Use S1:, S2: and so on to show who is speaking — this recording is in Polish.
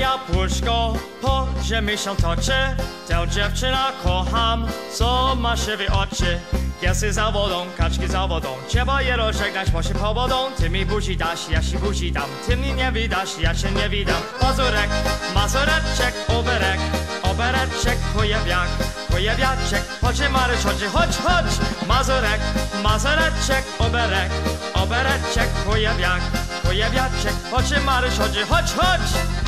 S1: jabłuszko po ziemi się toczy. Tę dziewczyna kocham, co ma siwe oczy. Piesy za wodą, kaczki za wodą. Trzeba je rozegnać, bo się powodą. Ty mi buzi dasz, ja się buzi dam. Ty mnie nie widasz, ja cię nie widam Mazurek, mazureczek, oberek. Obereczek, pojawiak, pojawiaczek Chodź Maryś, chodź, chodź, chodź. Mazurek, mazureczek, oberek. Obereczek, pojawiak, pojawiaczek Chodź Maryś, chodź, chodź, chodź